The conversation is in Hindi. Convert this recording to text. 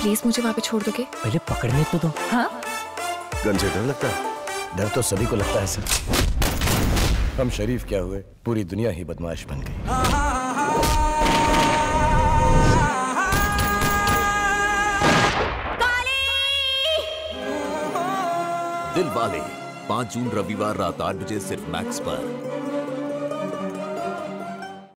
प्लीज़ मुझे वहाँ पे छोड़ दोगे? पहले पकड़ने तो। दो हाँ? गन से डर लगता है? डर तो सभी को लगता है सर। हम शरीफ क्या हुए? पूरी दुनिया ही बदमाश बन गई। दिल वाले पाँच जून रविवार रात आठ बजे सिर्फ़ मैक्स पर।